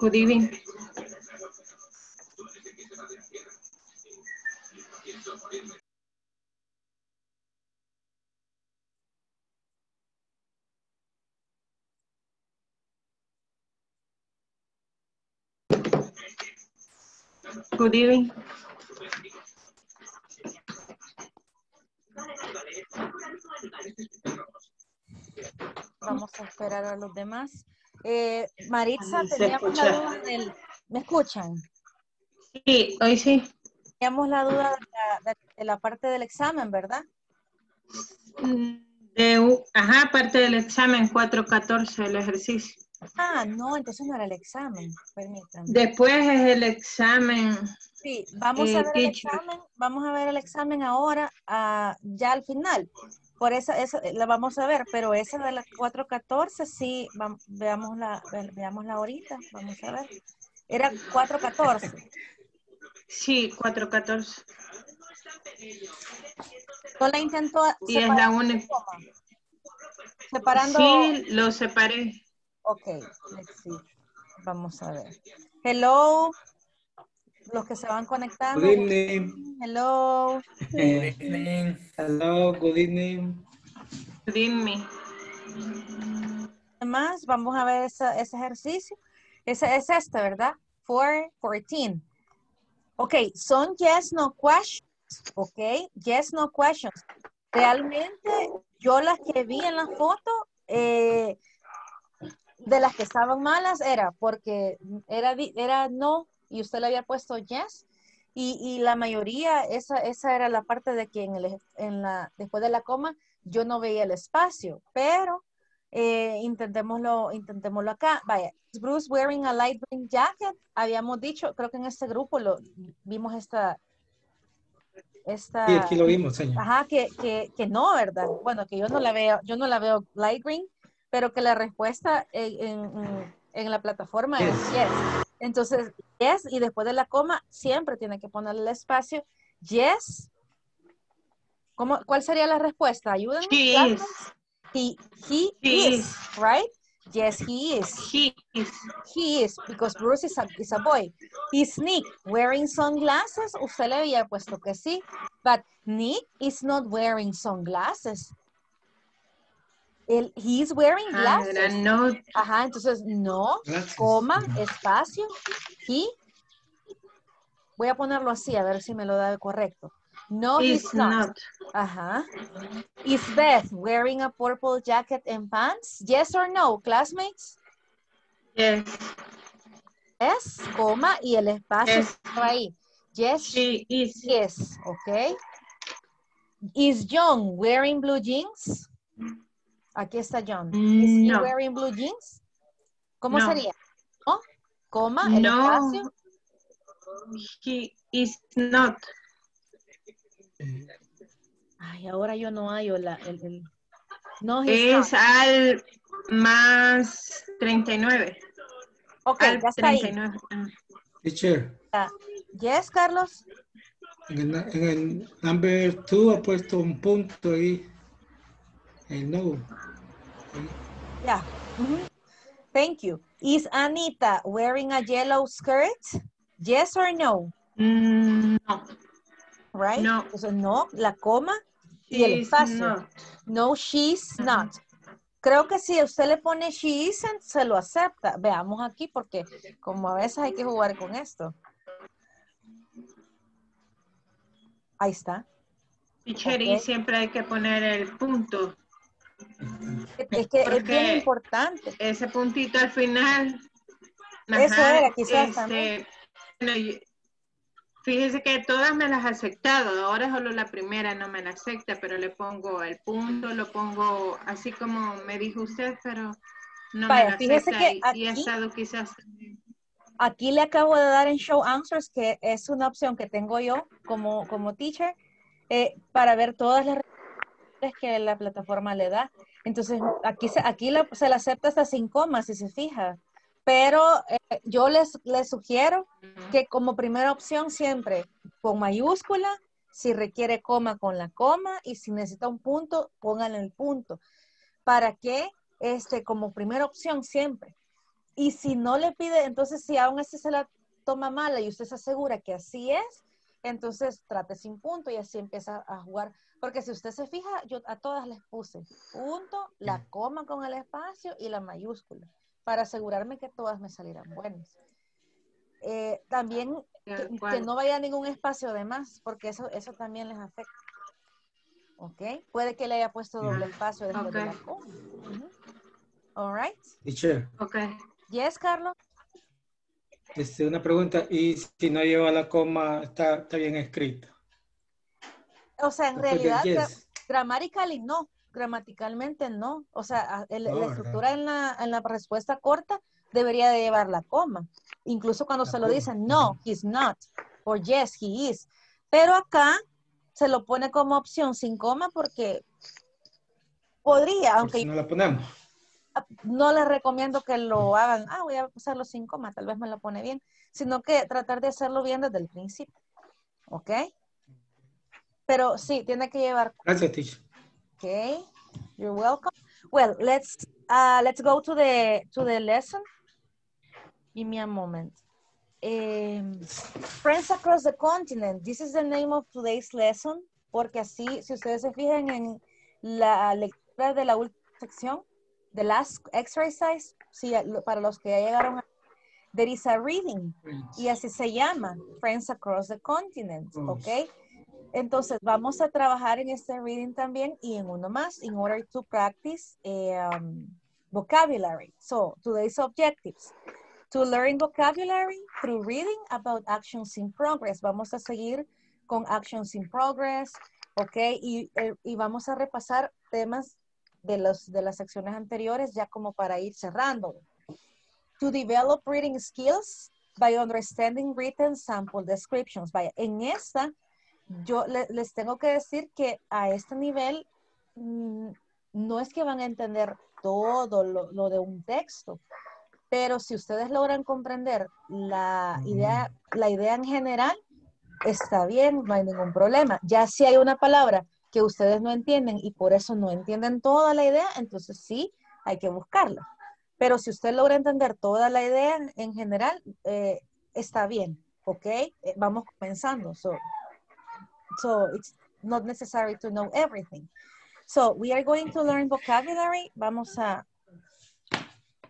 Good evening. Good evening. Vamos a esperar a los demás. Eh, Maritza, teníamos la duda del... ¿Me escuchan? Sí, hoy sí. Teníamos la duda de la, de- de la parte del examen, ¿verdad? De, u- ajá, parte del examen 414, el ejercicio. Ah, no, entonces no era el examen. Permítanme. Después es el examen. Sí, vamos Eh, a ver el examen, vamos a ver el examen ahora, ah, ya al final. Por esa, esa la vamos a ver, pero esa de las 4.14 sí, vam- veámosla, ve- veámosla ahorita, vamos a ver. Era 4.14. Sí, 414. Yo la intento Y es la única. Separando. Sí, lo separé. Ok, let's see. Vamos a ver. Hello. Los que se van conectando. Good evening. Hello. Eh, hello, good evening. Dime. Además, vamos a ver esa- ese ejercicio. Ese es este, ¿verdad? 414. Ok, son yes, no questions. Ok, yes, no questions. Realmente, yo las que vi en la foto, eh, de las que estaban malas, era porque era, di- era no y usted le había puesto yes. Y, y la mayoría, esa, esa era la parte de que en el- en la, después de la coma yo no veía el espacio, pero eh, intentémoslo, intentémoslo acá. Vaya, is Bruce wearing a light green jacket. Habíamos dicho, creo que en este grupo lo vimos esta, esta, Sí, aquí lo vimos, señor. ajá, que, que, que no, ¿verdad? Bueno, que yo no la veo, yo no la veo light green, pero que la respuesta en, en- en la plataforma es yes. Entonces, yes, y después de la coma, siempre tiene que ponerle el espacio. Yes. ¿Cómo, ¿Cuál sería la respuesta? Ayúdenme. He is. He, he, He is, is. right? Yes, he is. He is. He is, because Bruce is a, is a boy. Is Nick wearing sunglasses? Usted le había puesto que sí, but Nick is not wearing sunglasses. Él, he is wearing Ah, glasses. no. Ajá, entonces no, Gracias. coma, espacio, he. Voy a ponerlo así, a ver si me lo da correcto. No, Is he's not. not. Ajá. Is Beth wearing a purple jacket and pants? Yes or no, classmates? Yes. Yes, coma, y el espacio Yes. está ahí. Yes, She is. yes, ok. Is John wearing blue jeans? Aquí está John. Is he No. wearing blue jeans? ¿Cómo No. sería? ¿No? Coma, el No. espacio. He is not. Ay, ahora yo no hallo la, el, el- No, Es al más 39. not. Ok, al ya está ahí. 39. Ah. Teacher, Yes, Carlos. en el, en el number two ha puesto un punto ahí. El no. Yeah. Thank you. Is Anita wearing a yellow skirt? Yes or no? Mm, No. Right? No. Entonces, no, la coma y el espacio. No, she's Ujú. not. Creo que si usted le pone she isn't, se lo acepta. Veamos aquí porque como a veces hay que jugar con esto. Ahí está. Teacher, y siempre hay que poner el punto. Es que es bien Porque- importante. Ese puntito al final. Eso era, quizás este, también. bueno, y- fíjese que todas me las ha aceptado. Ahora solo la primera no me la acepta, pero le pongo el punto, lo pongo así como me dijo usted, pero no Vaya, me la fíjese acepta. que y, y ha aquí- estado quizás. Aquí le acabo de dar en Show Answers, que es una opción que tengo yo como, como teacher, eh, para ver todas las respuestas que la plataforma le da. Entonces, aquí, se, aquí la- se la acepta hasta sin comas, si se fija. Pero eh, yo les, les sugiero que como primera opción siempre con mayúscula, si requiere coma con la coma y si necesita un punto, pónganle el punto. ¿Para que Este, como primera opción siempre. Y si no le pide, entonces si aún así se la toma mala y usted se asegura que así es, entonces trate sin punto y así empieza a jugar. Porque si usted se fija, yo a todas les puse punto, la coma con el espacio y la mayúscula, para asegurarme que todas me salieran buenas. Eh, también que, no vaya ningún espacio de más, porque eso, eso también les afecta. ¿Ok? Puede que le haya puesto doble espacio después de la coma. All right. Teacher. Ok. Yes, Carlos. Este, una pregunta, ¿y si no lleva la coma, está, está bien escrito? O sea, en realidad, yes. no, gramaticalmente no. O sea, la estructura en la, en la, respuesta corta debería de llevar la coma. Incluso cuando se lo dicen, no, he's not, o yes, he is. Pero acá se lo pone como opción sin coma porque podría, aunque... no la ponemos no les recomiendo que lo hagan, ah, voy a usarlo sin coma, tal vez me lo pone bien, sino que tratar de hacerlo bien desde el principio. ¿Ok? Pero sí, tiene que llevar. Gracias, teacher. Okay, you're welcome. Well, let's uh, let's go to the to the lesson. Give me a moment. Um, friends across the continent. This is the name of today's lesson. Porque así, si ustedes se fijan en la lectura de la última sección, the last exercise, sí, para los que ya llegaron, there is a reading, y así se llama, Friends Across the Continent, ¿ok? Entonces, vamos a trabajar en este reading también y en uno más, in order to practice um, vocabulary. So, today's objectives. To learn vocabulary through reading about actions in progress. Vamos a seguir con actions in progress, ¿ok? Y, eh, y vamos a repasar temas de, los, de las secciones anteriores, ya como para ir cerrando. To develop reading skills by understanding written sample descriptions. Vaya, en esta, yo les tengo que decir que a este nivel mm, no es que van a entender todo lo, lo, de un texto, pero si ustedes logran comprender la idea, la idea en general, está bien, no hay ningún problema. Ya si hay una palabra que ustedes no entienden y por eso no entienden toda la idea, entonces sí, hay que buscarla. Pero si usted logra entender toda la idea en general, eh, está bien, ¿ok? Eh, vamos comenzando. So, so it's not necessary to know everything. So we are going to learn vocabulary. Vamos a,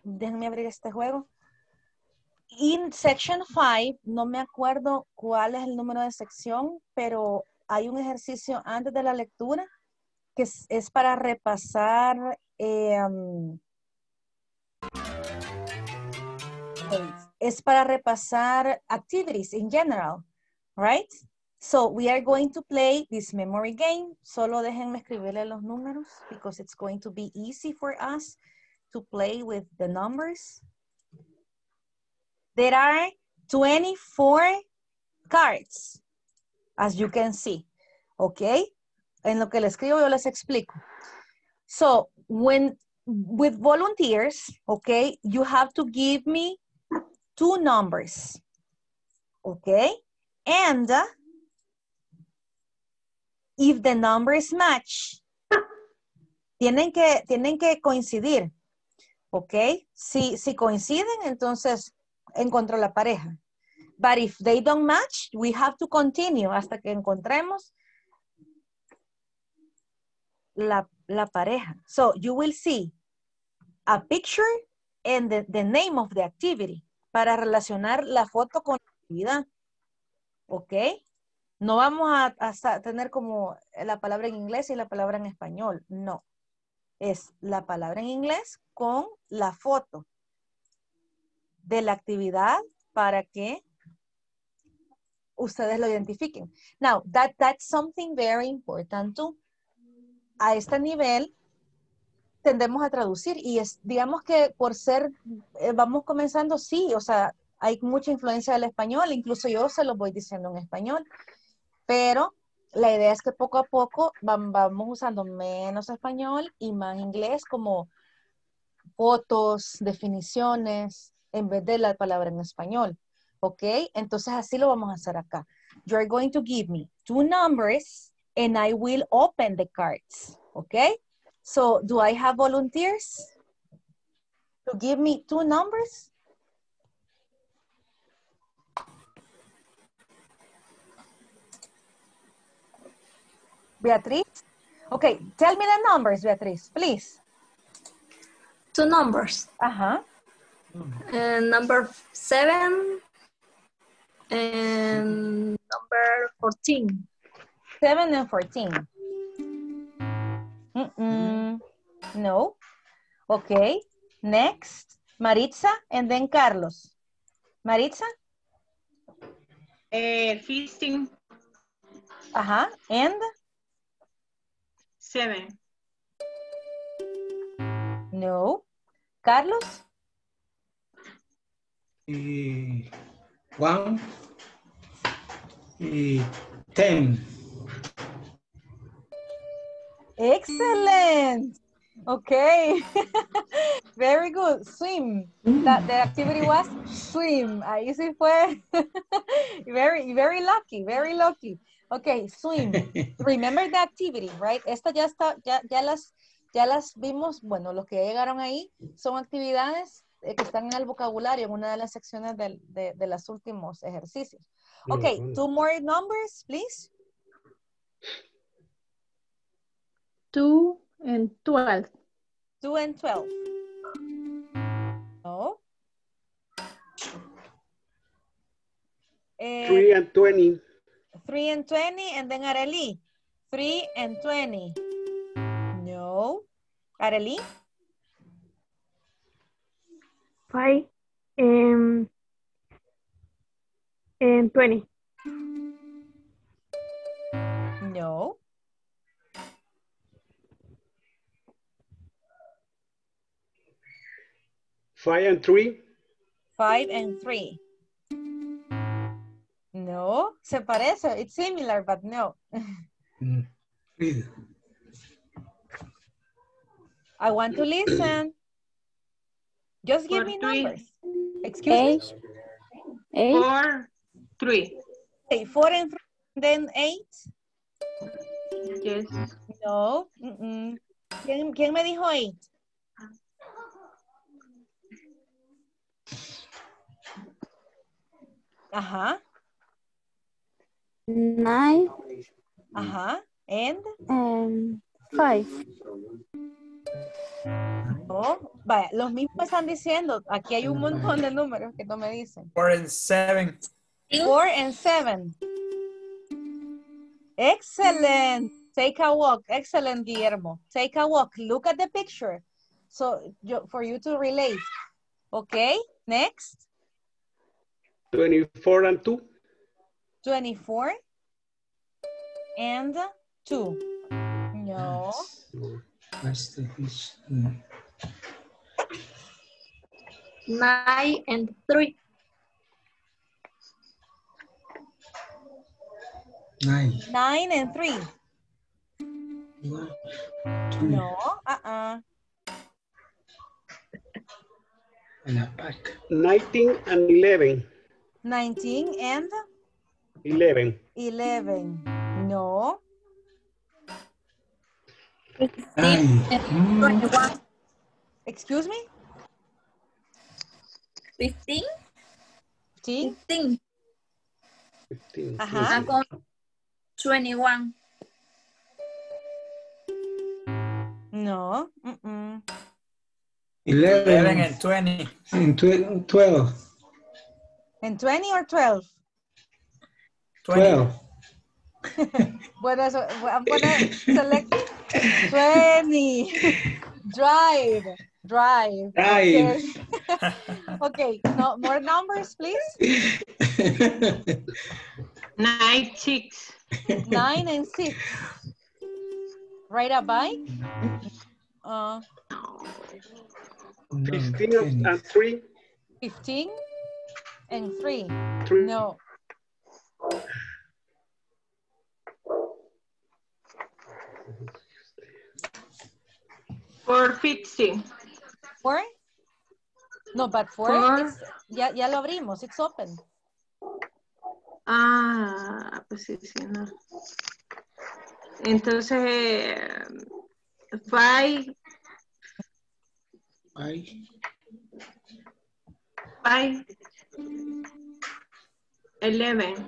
déjenme abrir este juego. In section 5, no me acuerdo cuál es el número de sección, pero hay un ejercicio antes de la lectura que es, para repasar eh, es para repasar activities in general, right? So we are going to play this memory game. Solo déjenme escribirle los números because it's going to be easy for us to play with the numbers. There are 24 cards as you can see. Okay? En lo que le escribo yo les explico. So, when with volunteers, okay, you have to give me two numbers. Okay? And uh, if the numbers match, tienen que, tienen que coincidir. ¿Ok? Si, si coinciden, entonces encontró la pareja. But if they don't match, we have to continue hasta que encontremos la, la pareja. So you will see a picture and the, the name of the activity para relacionar la foto con la actividad. ¿Ok? No vamos a, a, tener como la palabra en inglés y la palabra en español. No. Es la palabra en inglés con la foto de la actividad para que ustedes lo identifiquen. Now, that, that's something very important too. A este nivel tendemos a traducir y es, digamos que por ser, eh, vamos comenzando, sí, o sea, hay mucha influencia del español, incluso yo se lo voy diciendo en español, pero la idea es que poco a poco vamos usando menos español y más inglés como fotos, definiciones, en vez de la palabra en español. ¿ok? Entonces así lo vamos a hacer acá. You're going to give me two numbers and I will open the cards, ¿ok? So, do I have volunteers to give me two numbers? Beatriz? Okay, tell me the numbers, Beatriz, please. Two numbers. Uh-huh. Uh, number seven and number 14. 7 and 14. Mm-mm. No. Okay. Next, Maritza and then Carlos. Maritza? Eh, 15, Uh-huh. And 7. no. Carlos? Y one y ten. Excellent. Okay. Very good. Swim. That the activity was swim. Ahí sí fue. very, very lucky. Very lucky. Okay, swim. Remember the activity, right? Esta ya está, ya, ya las, ya las vimos. Bueno, los que llegaron ahí son actividades eh, que están en el vocabulario en una de las secciones del- de, de los últimos ejercicios. Okay, two more numbers, please. 2 and 12. 2 and 12. No. Eh, Three and twenty. 3 and 20, and then Areli. 3 and 20. No. Areli? Five and, and 20. No. Five and three. 5 and 3. No. Se parece. It's similar, but no. Mm. I want to listen. Just give For me three. numbers. Excuse me? Eight. 4, 3. Okay, 4 and 3, then 8. Yes. No. mm-mm. ¿Quién, quién me dijo 8? Ajá, Nine ajá. And, and five. No. Vaya, los mismos están diciendo. Aquí hay un montón de números que no me dicen. Four and seven. 4 and 7. Excellent. Take a walk. Excellent, Guillermo. Take a walk. Look at the picture. So, yo, for you to relate. Okay, next. Twenty-four and two. 24 and 2. No. That's the fish. Mm. Nine and three. Nine. 9 and 3. One, two, No. Uh-uh. and a pack. Nineteen and eleven. 19 and Eleven. 11. No. Nine. Mm. 21. Excuse me? 15. 15. 15. Fifteen. Ajá. I'm going 21. No. Mm-mm. Eleven. Eleven and twenty. and tw- twelve. And 20 or 12? Twenty. Twelve. Bueno, so I'm gonna select 20. Drive. Drive. Drive. Okay. okay. No, more numbers, please. Nine, 6. Nine and six. Ride a bike. Uh, No, Fifteen ten. and three. 15 and three. Three. No. Four, 15. Four? No, but four, ya, ya lo abrimos. It's open. Ah, pues sí, sí, no. Entonces, eh, five, Five. five, eleven.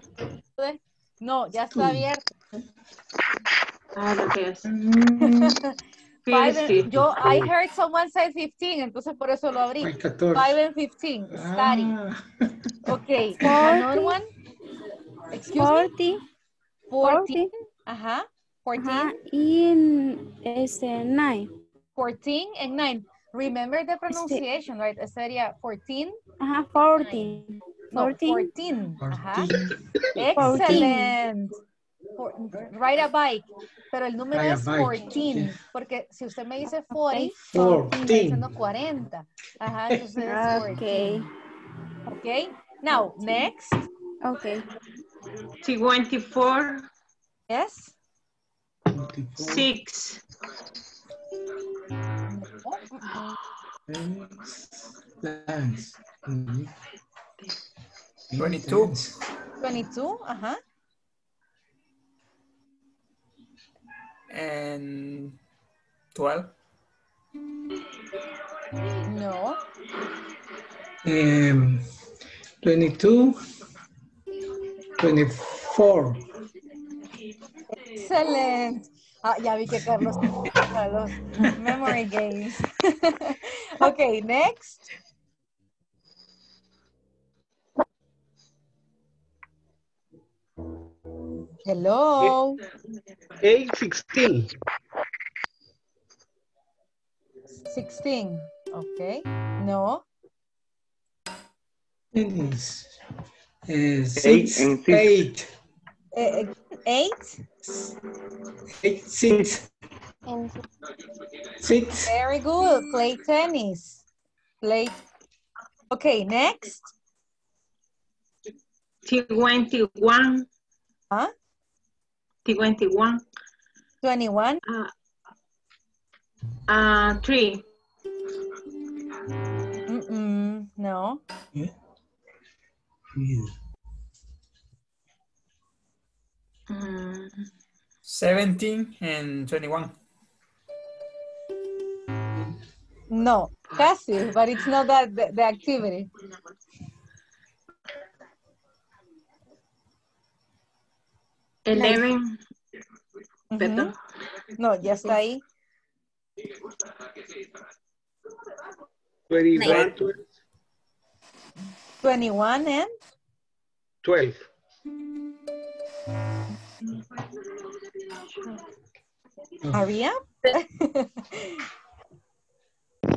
No, ya está abierto. Ah, lo que es. Five and- 50. yo, I heard someone say 15, entonces por eso lo abrí. Hay 14. 5 and 15, study. Ah, Okay, another one. Excuse me, 40, 14. Ajá, 14, ajá, y en este, 9. 14 and 9. Remember the pronunciation, right? Sería 14, Ajá, 14. no, 14. 14. Ajá. 14. Excelent. For- ride a bike. Pero el número Ride es bike, 14. yeah. Porque si usted me dice 40, 14. está diciendo 40. Ajá, entonces es 14. Ok, Okay. Now, next. ok. 24, Yes. 24. 6. Dance. Mhm. 22. Dance. 22. Ajá. And 12. No. Um, 22. 24. Excellent. Ah, ya vi que Carlos los memory games. okay, next. Hello. 8, 16. 16. Okay. No. Tennis. Uh, six, Eight and six. eight, Eh, eh, eight. eight, six, six, Very good. Play tennis. Play. Okay, next. 21. Huh? 21. 21. Uh, uh, 3. Mm-mm. No. Yeah. Mm, 17 and 21. No. Casi, but it's not that the, the activity. Eleven. Ujú. Perdón. No, ya está ahí. 21, 21 and 12. Aria.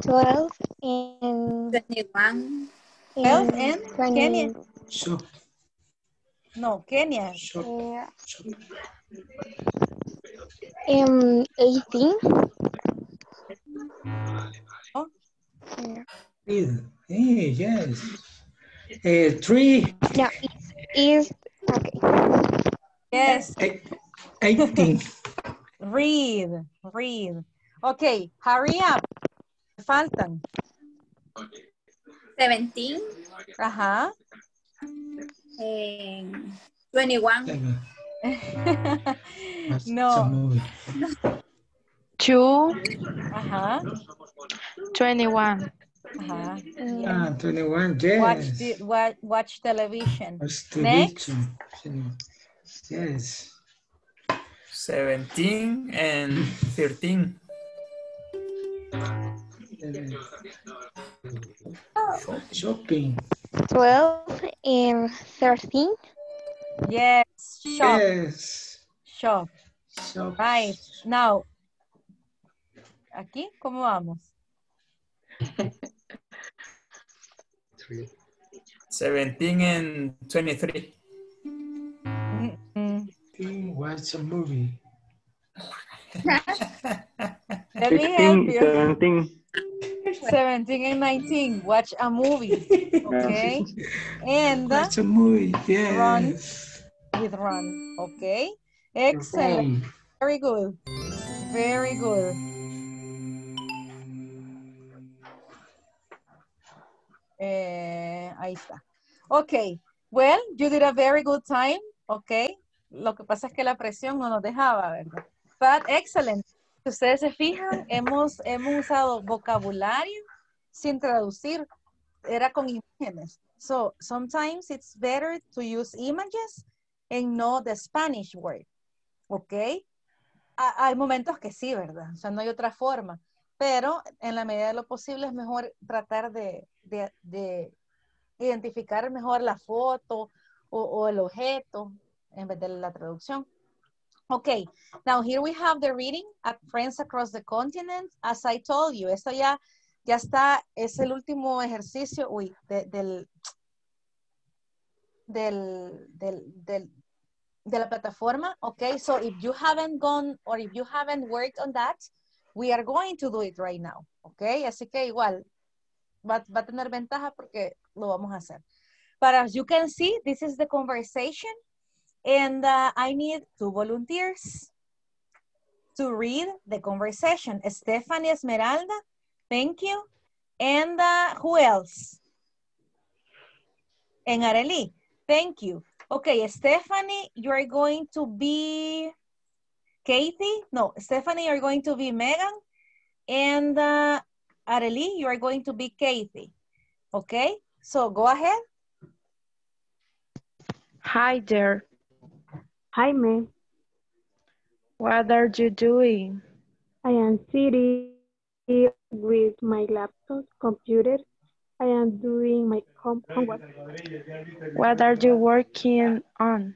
12 and, 21. 12 and Kenya. so, No, Kenya. uh, so, um, 18. Oh. Yeah. Hey, yes. Uh, three, No, it's, is okay. Yes, eight, 18. read, read. Okay, hurry up. Faltan. 17. Ajá. and 21. Seven. That's a no. movie. Two, Ajá. 21. Ajá. Ah, 21, Watch, yes. the, watch, watch television. Watch Next. television. Yes. 17 and 13. Shopping. 12 and 13. Yes, shop, Yes. shop. Shop. Right, now. ¿Aquí? ¿Cómo vamos? 17 and 23. Mm, mm. Watch a movie. Let me help 16, you. 17. 17 and 19, watch a movie, okay? And Watch a movie. Yes. with run, okay? Excellent, very good, very good. Eh, ahí está. Okay, well, you did a very good time, okay? Lo que pasa es que la presión no nos dejaba, ¿verdad? But excellent. Si ustedes se fijan, hemos, hemos usado vocabulario sin traducir, era con imágenes. So sometimes it's better to use images and not the Spanish word. Ha- hay momentos que sí, ¿verdad? O sea, no hay otra forma. Pero en la medida de lo posible es mejor tratar de, de- de identificar mejor la foto o, o el objeto en vez de la traducción. Okay, now here we have the reading at Friends Across the Continent. As I told you, esto ya, ya está, es el último ejercicio, uy, de- del, del, del, del, de la plataforma. Okay, so if you haven't gone or if you haven't worked on that, we are going to do it right now. Okay, así que igual va, va a tener ventaja porque lo vamos a hacer. But as you can see, this is the conversation and uh, I need two volunteers to read the conversation. Stephanie Esmeralda, thank you. And uh, who else? And Arely, thank you. Okay, Stephanie, you're going to be Katie. No, Stephanie, you're going to be Megan. And uh, Arely, you are going to be Katie. Okay, so go ahead. Hi there. Hi, ma'am. What are you doing? I am sitting with my laptop computer. I am doing my homework. What are you working on?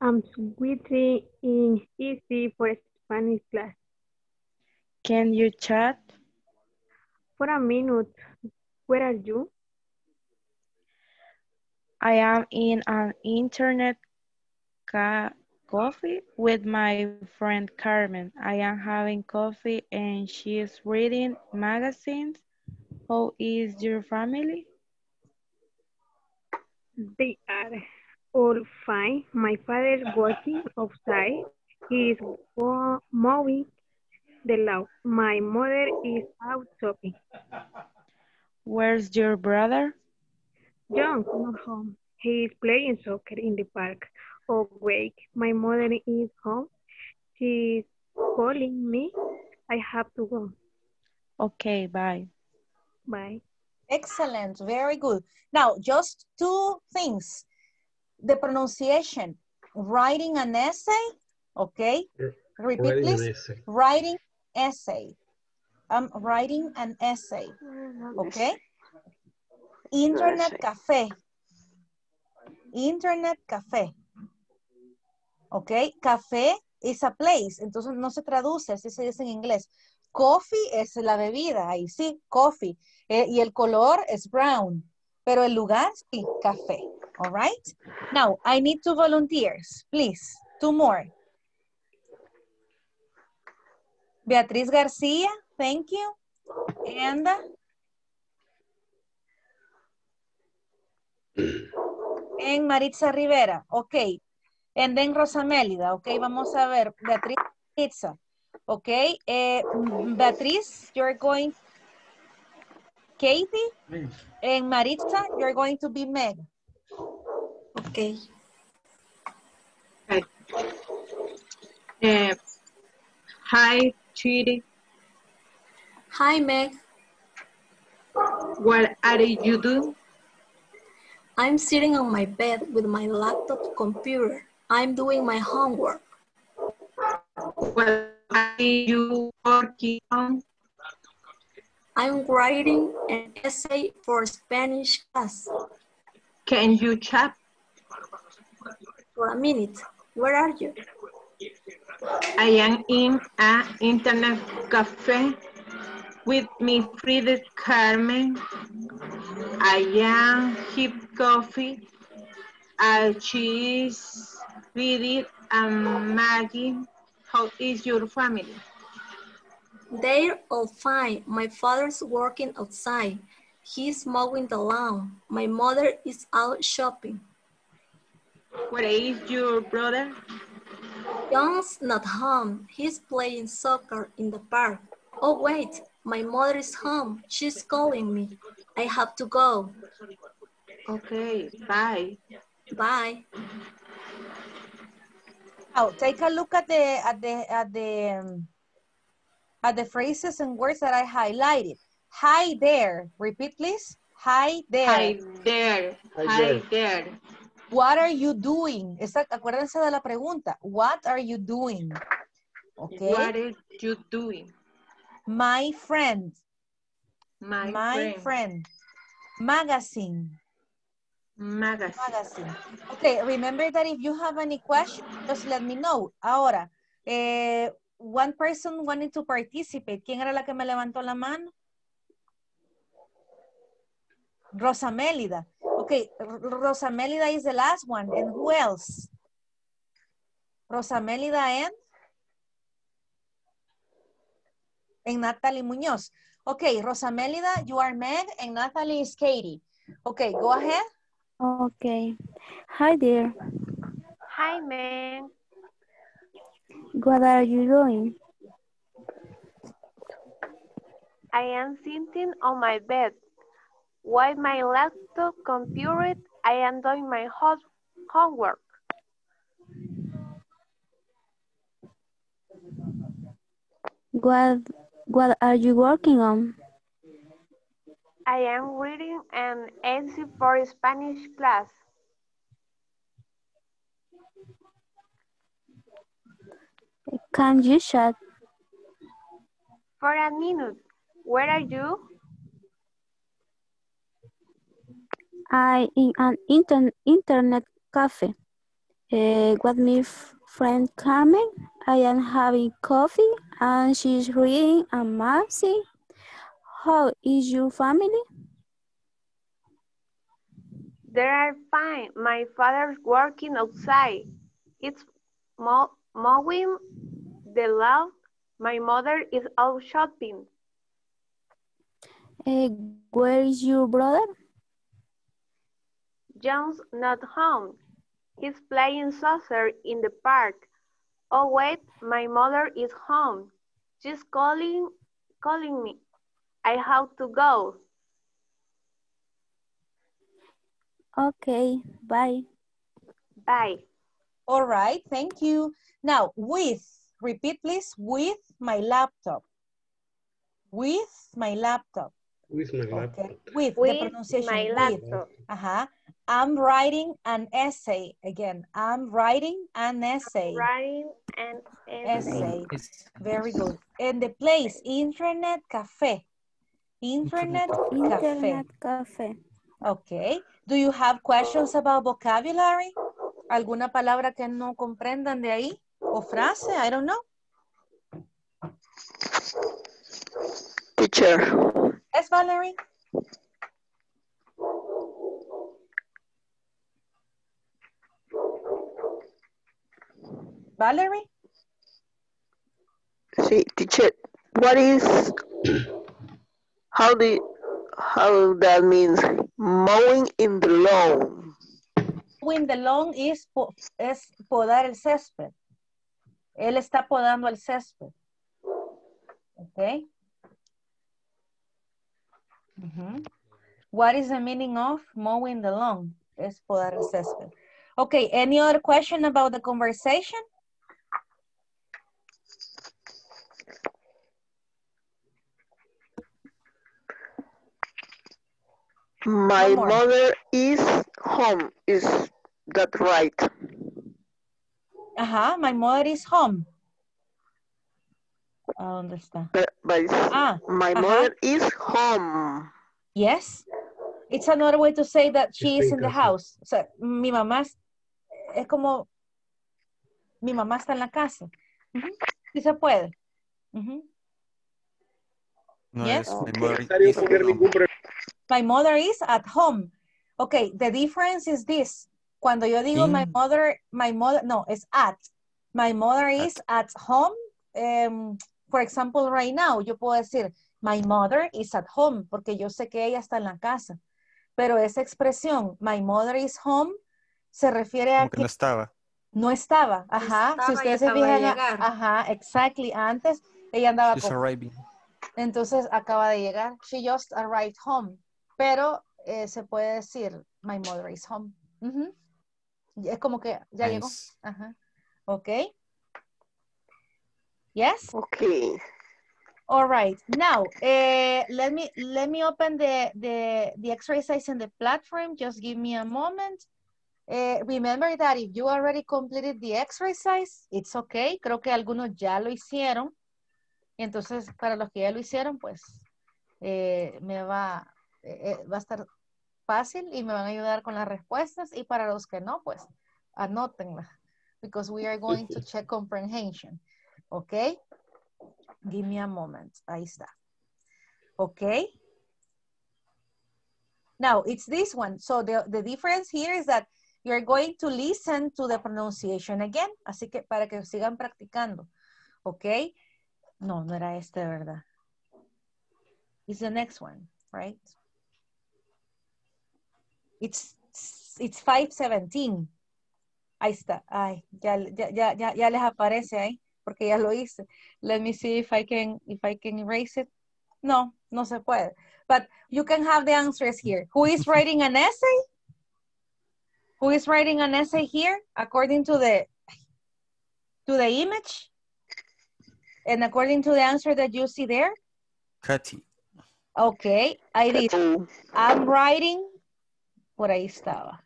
I'm switching in easy for Spanish class. Can you chat? For a minute, where are you? I am in an internet ca coffee with my friend Carmen. I am having coffee and she is reading magazines. How is your family? They are all fine. My father is working outside. He is mowing the lawn. My mother is out shopping. Where's your brother? John not home. He is playing soccer in the park. Oh wait, my mother is home. She's calling me. I have to go. Okay, bye. Bye. Excellent, very good. Now, just two things. The pronunciation, writing an essay, okay? Repeat, Writing an please. essay. Writing essay. I'm writing an essay, okay? Internet cafe. Internet cafe. Ok, café is a place, entonces no se traduce, así se dice en inglés. Coffee es la bebida, ahí sí, coffee. Eh, y el color es brown, pero el lugar sí, café. All right? Now, I need two volunteers, please. Two more. Beatriz García, thank you. And Maritza Rivera, ok. And then Rosa Mélida, ok. Vamos a ver, Beatriz Maritza, ok. Eh, mm, Beatriz, you're going, Katie, and Maritza, you're going to be Meg. Okay. Eh, hi, Chidi. Hi, Meg. What are you doing? I'm sitting on my bed with my laptop computer. I'm doing my homework. What are you working on? I'm writing an essay for Spanish class. Can you chat? For a minute, where are you? I am in an internet cafe with my friend Carmen. I am hip coffee, a cheese, reading, and Maggie. How is your family? They're all fine. My father's working outside. He's mowing the lawn. My mother is out shopping. Where is your brother? John's not home. He's playing soccer in the park. Oh, wait. My mother is home. She's calling me. I have to go. Okay, bye. Bye. Now, take a look at the, at the, at the, um, at the phrases and words that I highlighted. Hi there. Repeat, please. Hi there. Hi there. Hi Hi there. there. What are you doing? Esa, acuérdense de la pregunta. What are you doing? Okay. What are you doing? My friend. My, My friend. friend. Magazine. Magazine. Okay, remember that if you have any question, just let me know. Ahora, eh, one person wanted to participate. ¿Quién era la que me levantó la mano? Rosa Mélida. Okay, Rosa Mélida is the last one. And who else? Rosa Mélida and? And Natalie Muñoz. Okay, Rosa Mélida, you are Meg, and Natalie is Katie. Okay, go ahead. Okay. Hi there. Hi, man. What are you doing? I am sitting on my bed. While my laptop computer, I am doing my homework. What What are you working on? I am reading an essay for Spanish class. Can you chat? For a minute. Where are you? I in an inter internet cafe. Uh, with my friend Carmen. I am having coffee and she's reading a magazine. How is your family? They are fine. My father's working outside. It's mow mowing the lawn. My mother is out shopping. Uh, where is your brother? John's not home. He's playing soccer in the park. Oh wait, my mother is home. She's calling calling me. I have to go. Okay, bye. Bye. All right, thank you. Now, with, repeat please, with my laptop. With my laptop. With my laptop. Okay, with, the pronunciation. my with. laptop. Uh-huh. I'm writing an essay. Again, I'm writing an essay. Writing an essay. Essay. Very good. And the place, Internet Cafe. Internet Cafe. Internet cafe. Okay. Do you have questions about vocabulary? ¿Alguna palabra que no comprendan de ahí? ¿O frase? I don't know. Teacher, Yes, Valerie? Valerie? see, teacher, what is, how do, how that means mowing in the lawn? Mowing the lawn is, po- es podar el césped. Él está podando el césped. Okay. Ujú. What is the meaning of mowing the lawn? Es podar el césped. Okay, any other question about the conversation? My more. mother is home, is that right? Ajá, my mother is home. ¿A dónde está? But, but it's- Ah, my ajá. mother is home. Yes. It's another way to say that she is in the house. O sea, mi mamá es, es como, mi mamá está en la casa. Ujú. Sí se puede. No Yes. es necesario poner ningún. My mother is at home. Okay, the difference is this. Cuando yo digo my mother, my mother, no, es at. My mother is at home. Um, for example, right now, yo puedo decir, my mother is at home, porque yo sé que ella está en la casa. Pero esa expresión, my mother is home, se refiere a que que no estaba. no estaba. Ajá, estaba si ustedes se fijan, ajá, exactly, antes ella andaba She's con arriving. Entonces acaba de llegar. She just arrived home. Pero eh, se puede decir, my mother is home. Es como que ya llegó. Ajá. Ok. Yes. Okay. All right. Now, eh, let me let me open the, the the exercise in the platform. Just give me a moment. Eh, remember that if you already completed the exercise, it's okay. Creo que algunos ya lo hicieron. Y entonces, para los que ya lo hicieron, pues, eh, me va, eh, eh, va a estar fácil y me van a ayudar con las respuestas. Y para los que no, pues, anótenla. Because we are going to check comprehension. Okay? Give me a moment. Ahí está. Okay? Now, it's this one. So the, the difference here is that you're going to listen to the pronunciation again. Así que para que sigan practicando. Okay? No, no era este, ¿verdad? It's the next one, right? It's, it's 517. Ahí está. Ay, ya, ya, ya, ya, ya les aparece ahí, porque ya lo hice. Let me see if I can, if I can erase it. No, no se puede. But you can have the answers here. Who is writing an essay? Who is writing an essay here according to the to the image? And according to the answer that you see there? Katy. Okay, I did. I'm writing, por ahí estaba.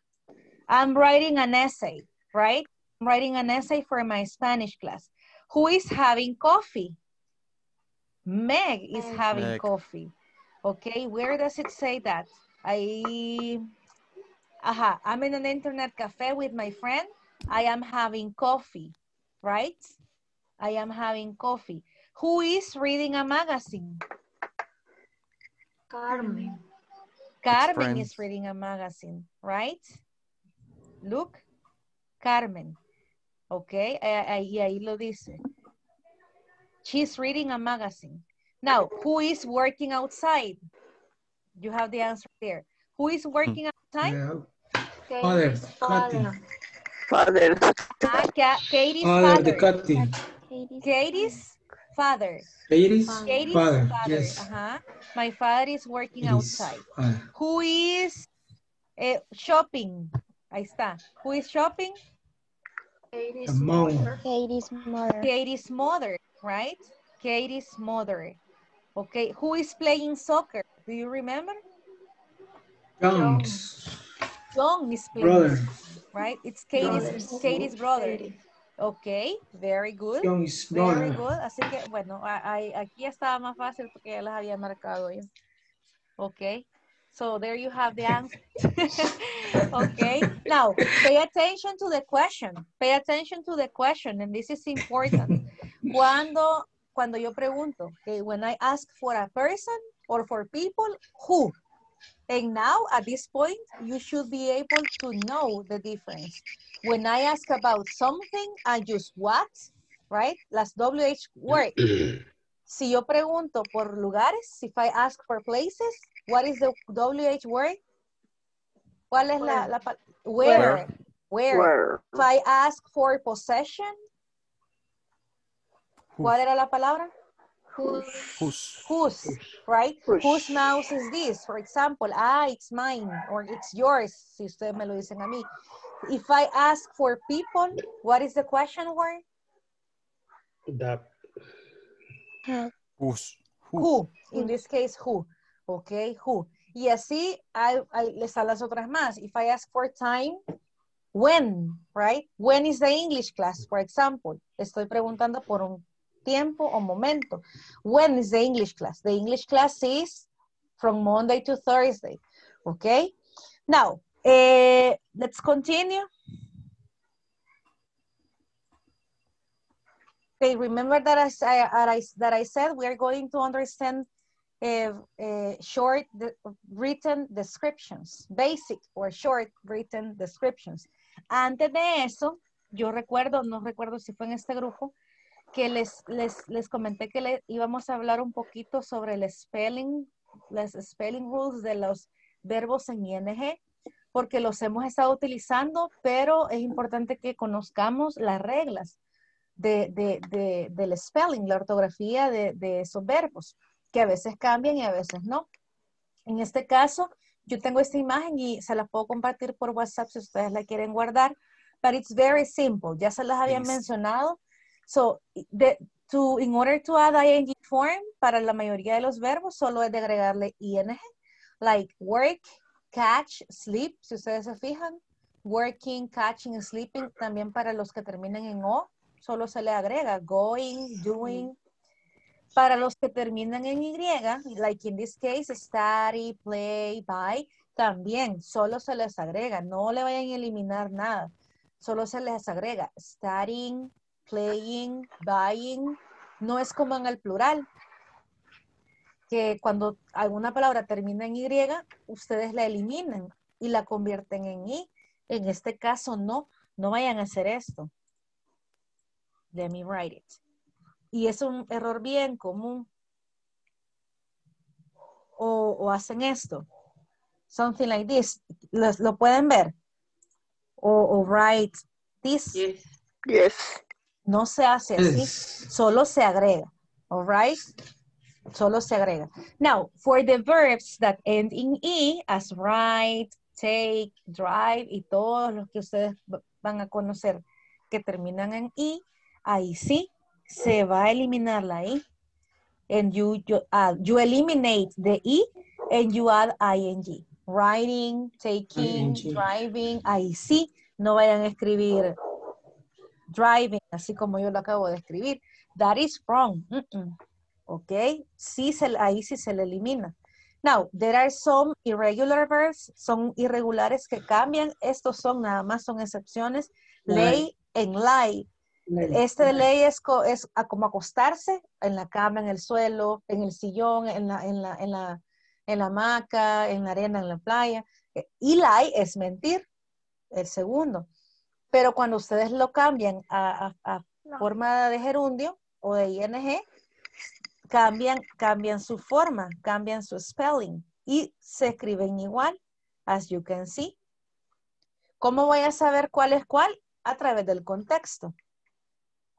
I'm writing an essay, right? I'm writing an essay for my Spanish class. Who is having coffee? Meg is having Meg. coffee. Okay, where does it say that? I, aha, I'm in an internet cafe with my friend. I am having coffee, right? I am having coffee. Who is reading a magazine? Carmen. Carmen is reading a magazine, right? Look, Carmen. Okay, eh, ahí, ahí lo dice. She's reading a magazine. Now, who is working outside? You have the answer there. Who is working outside? Yeah. Father, Katie's Katy. father. Father. Ah, Ka- Katie's Father, the father. Katy. Katie's father. Katie's Katie's father, father. yes. Uh-huh. My father is working Katie's outside. father. Who is eh, shopping? Ahí está. Who is shopping? Katie's mother. Katie's mother. Katie's mother, right? Katie's mother. Okay, who is playing soccer? Do you remember? Jones, John is playing, brother. right? It's Katie's, Brothers. Katie's brother. Katie. Okay, very good. Very good. Así que, bueno, a- a- aquí estaba más fácil porque ya las había marcado yo. Okay, so there you have the answer. okay, now pay attention to the question. Pay attention to the question, and this is important. Cuando, cuando yo pregunto, okay, when I ask for a person or for people, who? And now at this point, you should be able to know the difference. When I ask about something, I use what, right? Las WH word. Si yo pregunto por lugares, if I ask for places, what is the WH word? ¿Cuál es la, la pa- where? Where? Where? If I ask for possession, ¿cuál era la palabra? Whose Whose? Whose, right? Whose. Whose mouse is this? For example, ah, it's mine or it's yours, si ustedes me lo dicen a mí. If I ask for people, what is the question word? That. Whose? Who, in this case, who. Okay, who. Y así hay, hay, les a las otras más. If I ask for time, when, right? When is the English class, for example? Estoy preguntando por un tiempo o momento. When is the English class? The English class is from Monday to Thursday, okay? Now, eh, let's continue. Okay, remember that I, I- that I said we are going to understand uh, uh, short de- written descriptions, basic or short written descriptions. Antes de eso, yo recuerdo, no recuerdo si fue en este grupo, que les, les, les comenté que le íbamos a hablar un poquito sobre el spelling, las spelling rules de los verbos en ing, porque los hemos estado utilizando, pero es importante que conozcamos las reglas de, de- de- del spelling, la ortografía de, de esos verbos, que a veces cambian y a veces no. En este caso, yo tengo esta imagen y se la puedo compartir por WhatsApp si ustedes la quieren guardar, but it's very simple, ya se las Please. mencionado. So, to, in order to add ing form, para la mayoría de los verbos, solo es de agregarle ing, like work, catch, sleep, si ustedes se fijan, working, catching, sleeping, también para los que terminen en O, solo se le agrega going, doing. Para los que terminan en Y, like in this case, study, play, buy, también solo se les agrega, no le vayan a eliminar nada, solo se les agrega. Studying, playing, buying, no es como en el plural, que cuando alguna palabra termina en Y, ustedes la eliminan y la convierten en I. En este caso, no, no vayan a hacer esto. Let me write it. Y es un error bien común. O, o hacen esto. Something like this. ¿Los- ¿Lo, pueden ver? O, o write this. Yes. Yes. No se hace así, solo se agrega. All right? Solo se agrega. Now, for the verbs that end in E, as write, take, drive y todos los que ustedes van a conocer que terminan en I, ahí sí se va a eliminar la I. And you, you, add- you eliminate the E and you add ing. Writing, taking, ING. driving, ahí sí no vayan a escribir driving, así como yo lo acabo de escribir. That is wrong. Mm-mm. Ok, sí se, ahí sí se le elimina. Now, there are some irregular verbs, son irregulares que cambian. Estos son nada más, son excepciones. Lay en lie. Este de ley es, co- es a- como acostarse en la cama, en el suelo, en el sillón, en la, en la, en la, en la hamaca, en la arena, en la playa. Eh, Y lie es mentir, el segundo. Pero cuando ustedes lo cambian a, a- a forma de gerundio o de ing, cambian, cambian su forma, cambian su spelling y se escriben igual, as you can see. ¿Cómo voy a saber cuál es cuál? A través del contexto.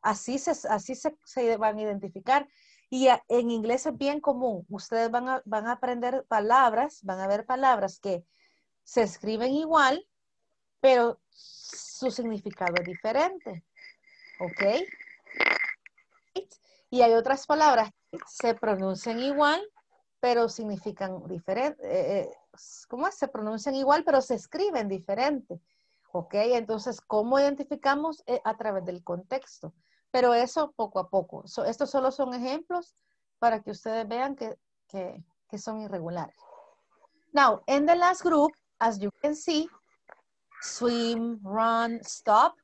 Así se, así se, se van a identificar. Y a- en inglés es bien común. Ustedes van a, van a aprender palabras, van a ver palabras que se escriben igual, pero su significado es diferente. ¿Ok? Y hay otras palabras que se pronuncian igual, pero significan diferente. ¿Cómo es? Se pronuncian igual, pero se escriben diferente. ¿Ok? Entonces, ¿cómo identificamos? Eh, a través del contexto. Pero eso poco a poco. So, estos solo son ejemplos para que ustedes vean que, que, que son irregulares. Now, in the last group, as you can see, swim, run, stop,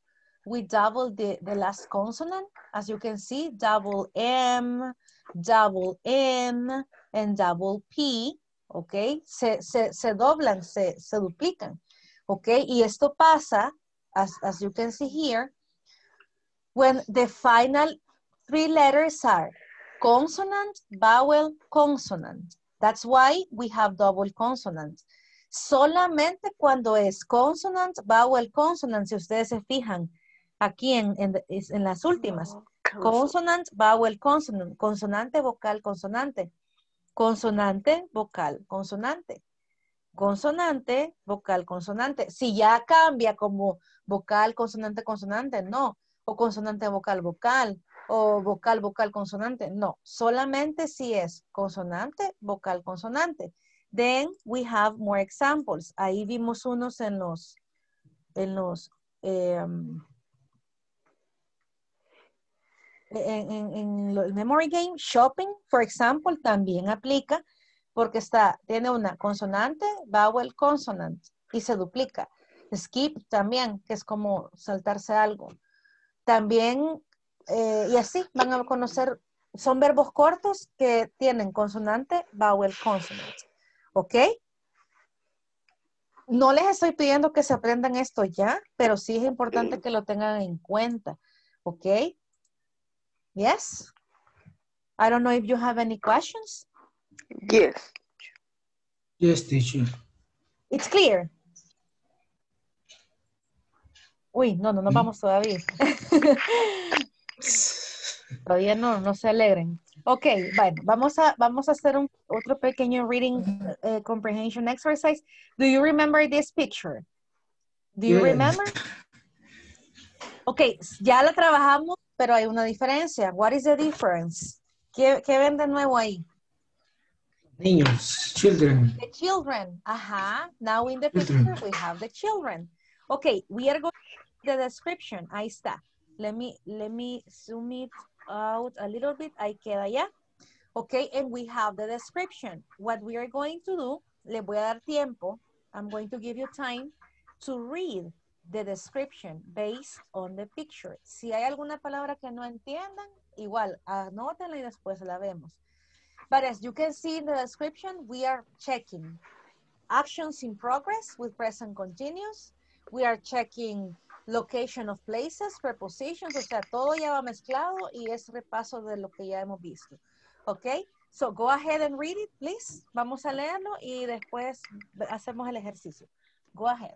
we double the, the last consonant. As you can see, double M, double N, and double P, ¿ok? Se, se, se doblan, se, se duplican, ¿ok? Y esto pasa, as, as you can see here, when the final three letters are consonant, vowel, consonant. That's why we have double consonant. Solamente cuando es consonant, vowel, consonant, si ustedes se fijan aquí en, en, en las últimas. Consonant, vowel, consonant. Consonante, vocal, consonante. Consonante, vocal, consonante. Consonante, vocal, consonante. Si ya cambia como vocal, consonante, consonante, no. O consonante, vocal, vocal. O vocal, vocal, consonante, no. Solamente si es consonante, vocal, consonante. Then we have more examples. Ahí vimos unos en los, en los, em, en, el memory game, shopping, for example, también aplica porque está, tiene una consonante, vowel, consonant y se duplica. Skip también, que es como saltarse algo. También, eh, y así van a conocer, son verbos cortos que tienen consonante, vowel, consonant. ¿Ok? No les estoy pidiendo que se aprendan esto ya, pero sí es importante que lo tengan en cuenta. ¿Ok? Yes? I don't know if you have any questions. Yes. Yes, teacher. It's clear. Uy, no, no nos vamos todavía. todavía no, no se alegren. Ok, bueno, vamos a, vamos a hacer un, otro pequeño reading eh, comprehension exercise. Do you remember this picture? Do you remember? Ok, ya la trabajamos, pero hay una diferencia. What is the difference? ¿Qué, qué ven de nuevo ahí? Niños, children. The children. Ajá. Now in the Children. picture we have the children. Okay, we are going to the description. Ahí está. Let me, let me zoom it out a little bit. Ahí queda ya. Okay, and we have the description. What we are going to do, le voy a dar tiempo. I'm going to give you time to read the description based on the picture. Si hay alguna palabra que no entiendan, igual, anótenla y después la vemos. But as you can see in the description, we are checking actions in progress with present continuous. We are checking location of places, prepositions, o sea, todo ya va mezclado y es repaso de lo que ya hemos visto. ¿Ok? So go ahead and read it, please. Vamos a leerlo y después hacemos el ejercicio. Go ahead.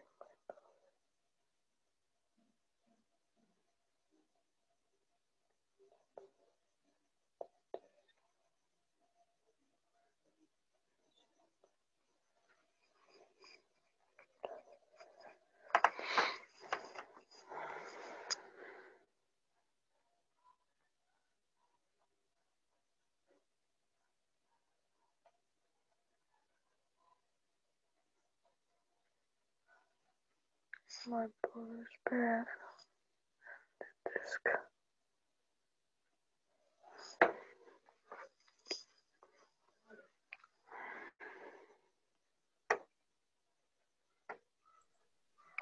my brother's bed. The desk.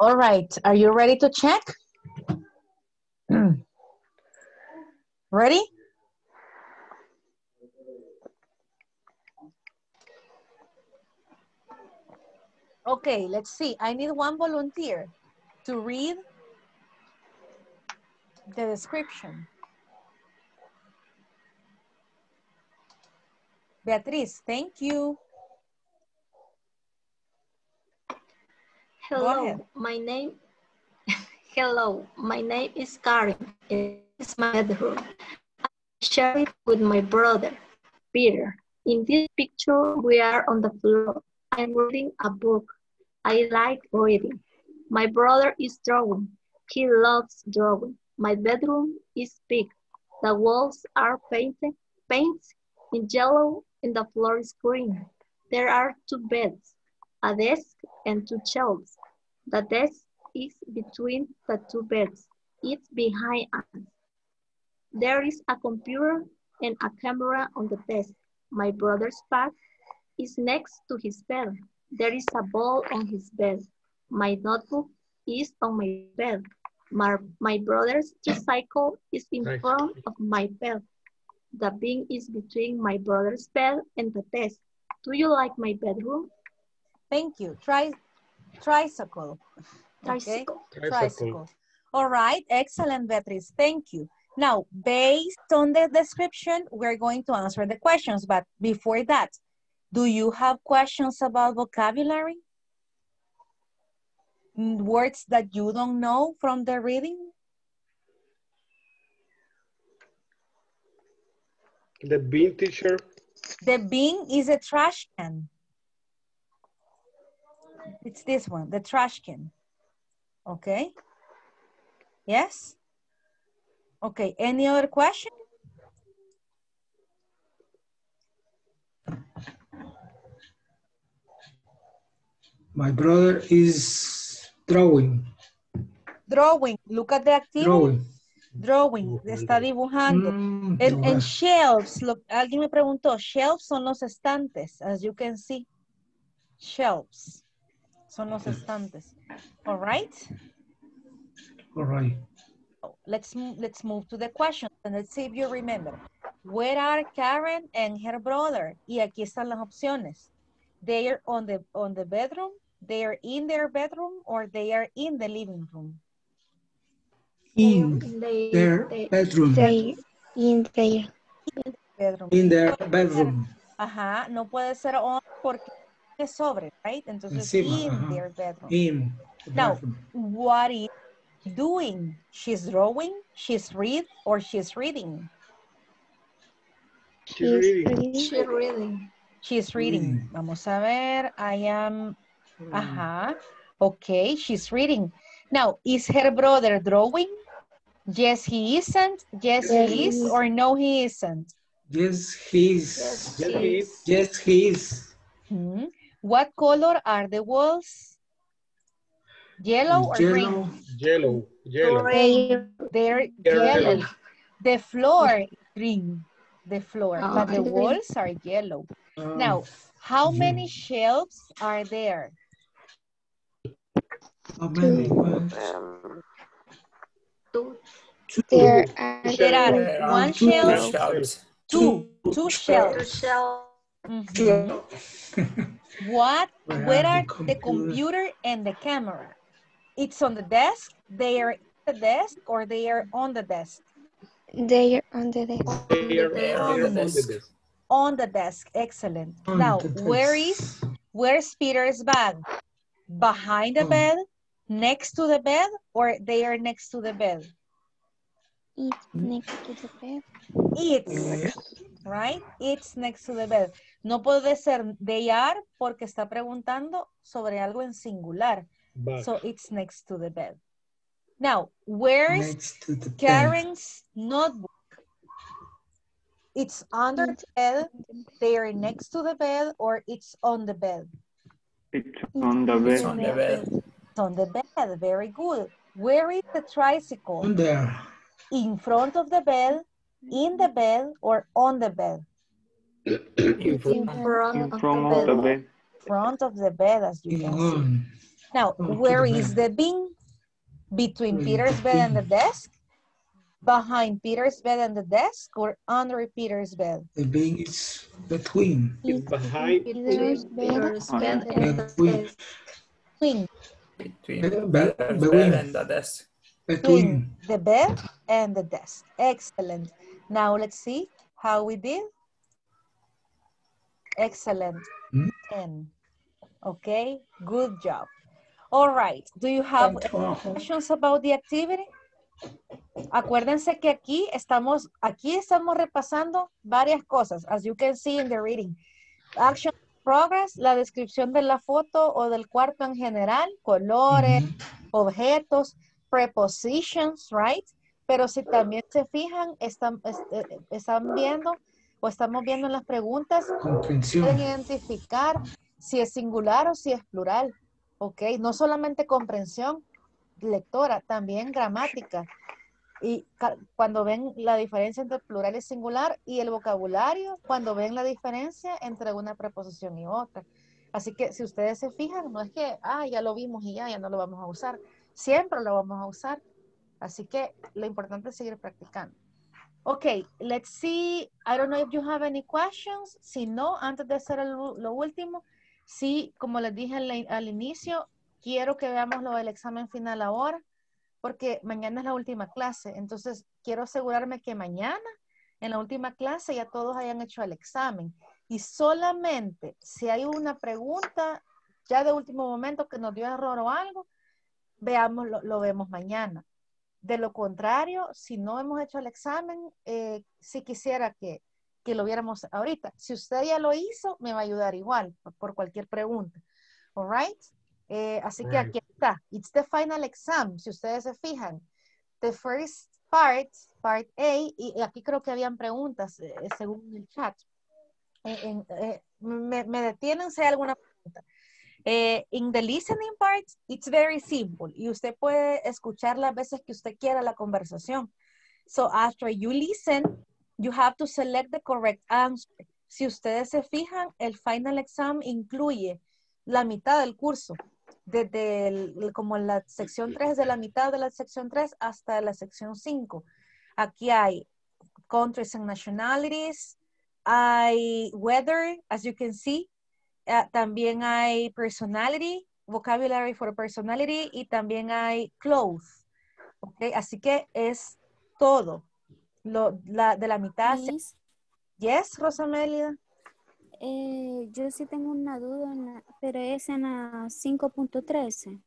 All right, are you ready to check? ready? Okay, let's see. I need one volunteer to read the description. Beatriz, thank you. Hello, my name. Hello, my name is Karen. It's my bedroom. I share it with my brother, Peter. In this picture, we are on the floor. I'm reading a book. I like reading. My brother is drawing. He loves drawing. My bedroom is big. The walls are painted, painted in yellow and the floor is green. There are two beds, a desk and two shelves. The desk is between the two beds. It's behind us. There is a computer and a camera on the desk. My brother's bag is next to his bed. There is a ball on his bed. My notebook is on my bed. My, my brother's tricycle is in Nice. front of my bed. The bin is between my brother's bed and the desk. Do you like my bedroom? Thank you. Tri tricycle. Okay? Tricycle. Tricycle. All right, excellent, Beatriz. Thank you. Now, based on the description, we're going to answer the questions, but before that, do you have questions about vocabulary? Words that you don't know from the reading? The bean teacher. The bin is a trash can. It's this one, the trash can. Okay? Yes? Okay, any other question? My brother is drawing. Drawing, look at the activity. Drawing. Drawing, está dibujando. Mm, En, shelves, lo- alguien me preguntó, shelves son los estantes, as you can see. Shelves son los estantes. All right? All right. Let's, let's move to the questions and let's see if you remember. Where are Karen and her brother? Y aquí están las opciones. They are on the, on the bedroom, they are in their bedroom, or they are in the living room. In They, their they, bedroom. They in their Bedroom. In their bedroom. Ajá, no puede ser on porque es sobre, right? Entonces, Encima, in ajá. their bedroom. In the Now, bedroom. what is doing? She's drawing, she's read, or she's reading? She's she's reading. reading. she reading. She's reading. Vamos a ver, I am, ajá, okay, she's reading. Now, is her brother drawing? Yes, he isn't. Yes, Yes, he he is, is. or no, he isn't. Yes, he's. Yes, Yes, he is. is. Yes, he is. Hmm. What color are the walls? Yellow or green? Yellow. Yellow. Yellow. They They're They're yellow. The floor is green. The floor, Oh, but the walls are yellow. Uh, Now, how many shelves are there? How many? One, Um, Two. two. there are There are There are one two Two shelves. two, two Two shelves. shells. Mhm. What, Where where are are the the computer and the camera? It's on the desk, they are in the desk, or they are on the desk? they are on the desk. They are, They are on the on the desk. desk. On the desk, excellent. On Now, the where desk. is, where's Peter's bag? Behind the Oh. bed, next to the bed, or they are next to the bed? It's next to the bed. It's, right? It's next to the bed. No puede ser they are porque está preguntando sobre algo en singular. Back. So it's next to the bed. Now, where's Next to the bed. Karen's notebook? It's under the bed, they are next to the bed, or it's on the bed? It's on the It's bed. on the bed. It's on the bed, very good. Where is the tricycle? On there. In front of the bed, in the bed, or on the bed? In front. In front In of front the of the bed. bed. Front of the bed, as you In can see. Now, on to where the is bed. the bin? Between Between Peter's the bed and the desk? Behind Peter's bed and the desk, or under Peter's bed? The bin is between. It's behind. Between Peter's bed and the desk. Between, Between between. bed and the desk. Between. the bed and the desk. Excellent. Now let's see how we did. Excellent. Hmm? 10. Okay, good job. All right, do you have questions about the activity? Acuérdense que aquí estamos, aquí estamos repasando varias cosas, as you can see in the reading. Action progress, la descripción de la foto o del cuarto en general, colores, objetos, prepositions, right? Pero si también se fijan, están, es- eh, están viendo o estamos viendo en las preguntas, pueden identificar si es singular o si es plural, ¿ok? No solamente comprensión lectora, también gramática. Y cuando ven la diferencia entre plural y singular y el vocabulario, cuando ven la diferencia entre una preposición y otra. Así que si ustedes se fijan, no es que, ah, ya lo vimos y ya, ya no lo vamos a usar. Siempre lo vamos a usar. Así que lo importante es seguir practicando. Ok, let's see. I don't know if you have any questions. Si no, antes de hacer el- lo último, sí, como les dije al, al inicio, quiero que veamos lo del examen final ahora, porque mañana es la última clase. Entonces, quiero asegurarme que mañana, en la última clase, ya todos hayan hecho el examen. Y solamente si hay una pregunta ya de último momento que nos dio error o algo, veamos, lo, vemos mañana. De lo contrario, si no hemos hecho el examen, eh, sí quisiera que, que lo viéramos ahorita. Si usted ya lo hizo, me va a ayudar igual por cualquier pregunta. All right? Eh, así que aquí está. It's the final exam, si ustedes se fijan. The first part, part A, y aquí creo que habían preguntas eh, según el chat. Eh, eh, me, me detienen si hay alguna pregunta. Eh, in the listening part, it's very simple y usted puede escuchar las veces que usted quiera la conversación. So after you listen, you have to select the correct answer. Si ustedes se fijan, el final exam incluye la mitad del curso, desde el- como la sección 3, de la mitad de la sección 3 hasta la sección 5. Aquí hay countries and nationalities, hay weather, as you can see, eh, también hay personality, vocabulary for personality, y también hay clothes. ¿ok? Así que es todo. Lo, la, de la mitad. Yes, Rosamelida. Eh, yo sí tengo una duda, en la- pero es en la 5.13.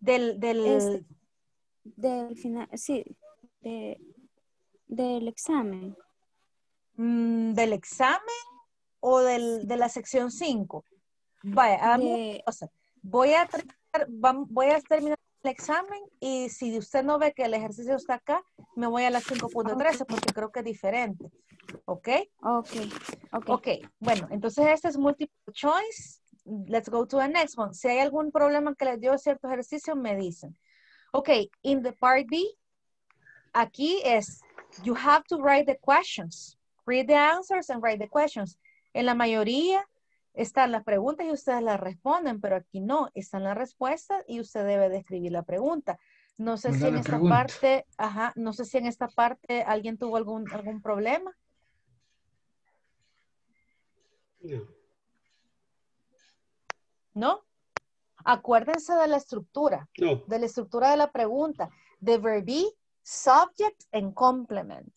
Del, del, Es del final, sí, de, del examen. mm, del examen o del, de la sección 5. Vaya, De- cosa. Voy a, terminar, voy a terminar el examen y si usted no ve que el ejercicio está acá, me voy a la 5.13 porque creo que es diferente. ¿Ok? Ok, ok. Ok, bueno, entonces este es multiple choice. Let's go to the next one. Si hay algún problema que les dio cierto ejercicio, me dicen. Ok, in the part B, aquí es, you have to write the questions. Read the answers and write the questions. En la mayoría están las preguntas y ustedes las responden, pero aquí no, están las respuestas y usted debe de escribir la pregunta. No sé si en esta pregunta. parte, ajá, no sé si en esta parte alguien tuvo algún, algún problema. No. ¿no? Acuérdense de la estructura, No. de la estructura de la pregunta. The verb be, subject and complement.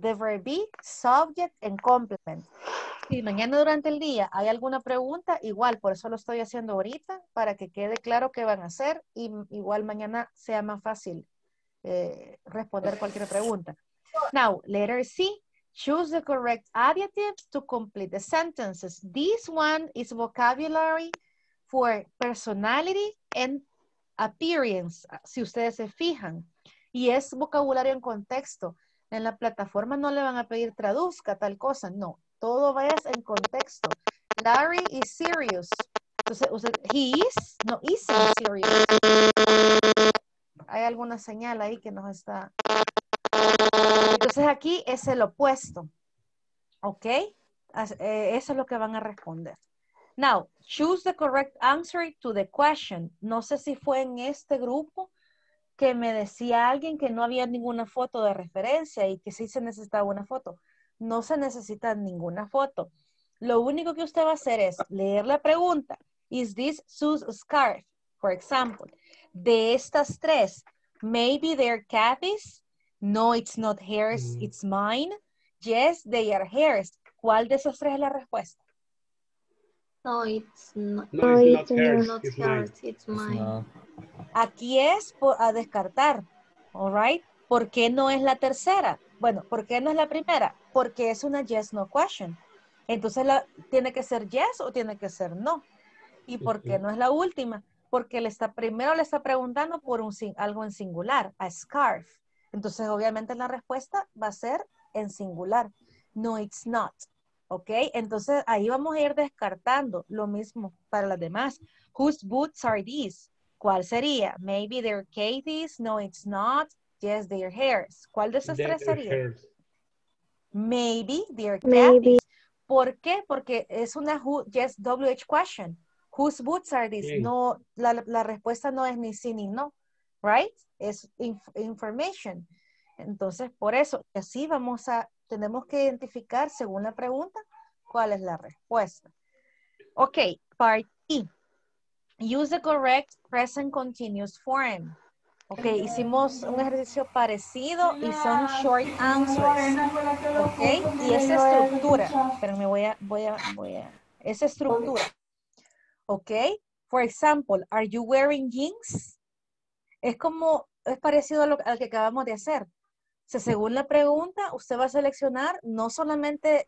The verb be, subject and complement. Si mañana durante el día hay alguna pregunta, igual, por eso lo estoy haciendo ahorita, para que quede claro qué van a hacer y igual mañana sea más fácil eh, responder cualquier pregunta. Now, letter C, choose the correct adjectives to complete the sentences. This one is vocabulary for personality and appearance, si ustedes se fijan. Y es vocabulario en contexto. En la plataforma no le van a pedir traduzca tal cosa, no. Todo vaya en contexto. Larry is serious. Entonces, usted, he is, no isn't serious. Hay alguna señal ahí que nos está... Entonces aquí es el opuesto. ¿Ok? Eh, eso es lo que van a responder. Now, choose the correct answer to the question. No sé si fue en este grupo que me decía alguien que no había ninguna foto de referencia y que sí se necesitaba una foto. No se necesita ninguna foto. Lo único que usted va a hacer es leer la pregunta. Is this Sue's scarf? For example, de estas tres, maybe they're Kathy's. No, it's not hers, Mm. it's mine. Yes, they are hers. ¿Cuál de esas tres es la respuesta? No, it's not. No, it's not It's hers, not it's mine. hers, it's mine. Aquí es por- a descartar, all right? ¿Por qué no es la tercera? Bueno, ¿por qué no es la primera? Porque es una yes, no question. Entonces, ¿tiene que ser yes o tiene que ser no? ¿Y por qué no es la última? Porque le está, primero le está preguntando por un, algo en singular, a scarf. Entonces, obviamente la respuesta va a ser en singular. No, it's not. ¿Ok? Entonces, ahí vamos a ir descartando lo mismo para las demás. Whose boots are these? ¿Cuál sería? Maybe they're Katie's. No, it's not. Yes, they're hers. ¿Cuál de esas tres sería? Maybe they're Maybe. ¿Por qué? Porque es una who, yes, WH question. Whose boots are these? No, la, la respuesta no es ni sí ni no, right? Es inf- information. Entonces, por eso, así vamos a, tenemos que identificar según la pregunta cuál es la respuesta. Ok, part E. Use the correct present continuous form. Ok, hicimos un ejercicio parecido y son short answers. Ok, y esa estructura, pero me voy a, voy a, voy a, esa estructura. Ok, for example, are you wearing jeans? Es como, es parecido a lo, al que acabamos de hacer. O sea, según la pregunta, usted va a seleccionar no solamente,